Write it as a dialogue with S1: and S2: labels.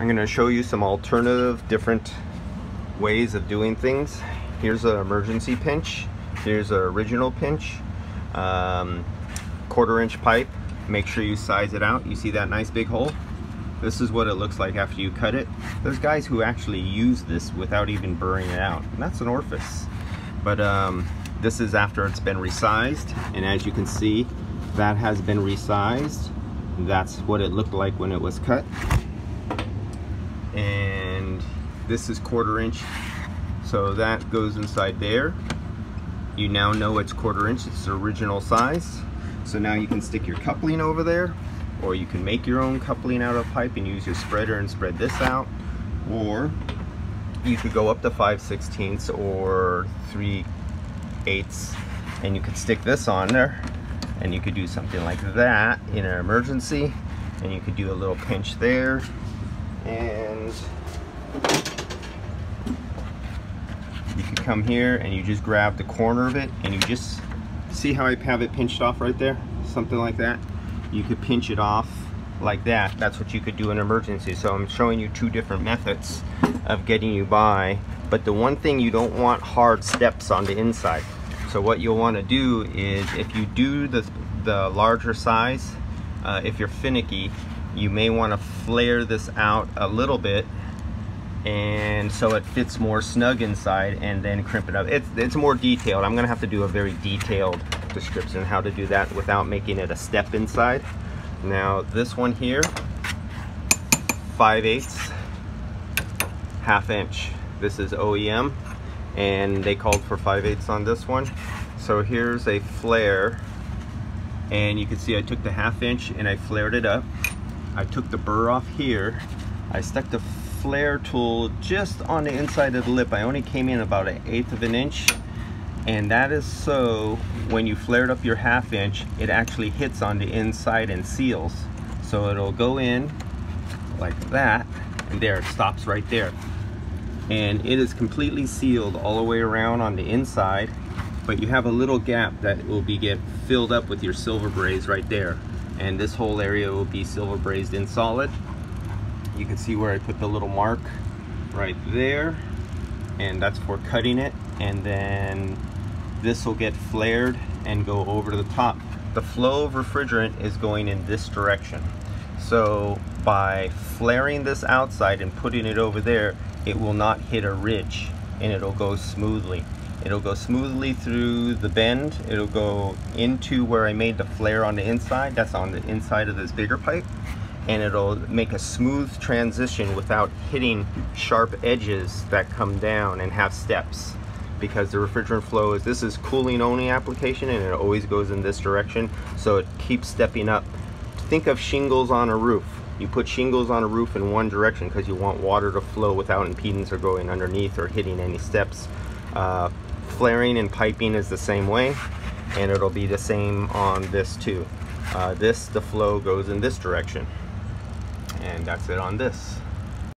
S1: I'm going to show you some alternative different ways of doing things. Here's an emergency pinch. Here's an original pinch. Um, quarter inch pipe. Make sure you size it out. You see that nice big hole? This is what it looks like after you cut it. There's guys who actually use this without even burring it out. And that's an orifice. But um, this is after it's been resized. And as you can see, that has been resized. That's what it looked like when it was cut. And this is quarter inch. So that goes inside there. You now know it's quarter inch, it's the original size. So now you can stick your coupling over there or you can make your own coupling out of pipe and use your spreader and spread this out or you could go up to 5 16ths or 3 eighths and you could stick this on there and you could do something like that in an emergency and you could do a little pinch there and you can come here and you just grab the corner of it and you just see how I have it pinched off right there? Something like that? You could pinch it off like that. That's what you could do in emergency. So I'm showing you two different methods of getting you by. But the one thing you don't want hard steps on the inside. So what you'll want to do is if you do the, the larger size uh, if you're finicky you may want to flare this out a little bit and so it fits more snug inside and then crimp it up it's, it's more detailed I'm gonna have to do a very detailed description how to do that without making it a step inside. Now this one here, 5 eighths, half inch. This is OEM and they called for 5 eighths on this one. So here's a flare and you can see I took the half inch and I flared it up. I took the burr off here. I stuck the flare tool just on the inside of the lip. I only came in about an eighth of an inch and that is so when you flared up your half inch it actually hits on the inside and seals so it'll go in like that and there it stops right there and it is completely sealed all the way around on the inside but you have a little gap that will be get filled up with your silver braze right there and this whole area will be silver brazed in solid you can see where I put the little mark right there and that's for cutting it and then this will get flared and go over to the top. The flow of refrigerant is going in this direction. So by flaring this outside and putting it over there, it will not hit a ridge and it'll go smoothly. It'll go smoothly through the bend. It'll go into where I made the flare on the inside. That's on the inside of this bigger pipe. And it'll make a smooth transition without hitting sharp edges that come down and have steps because the refrigerant flow is this is cooling only application and it always goes in this direction so it keeps stepping up think of shingles on a roof you put shingles on a roof in one direction because you want water to flow without impedance or going underneath or hitting any steps uh, flaring and piping is the same way and it'll be the same on this too. Uh, this the flow goes in this direction and that's it on this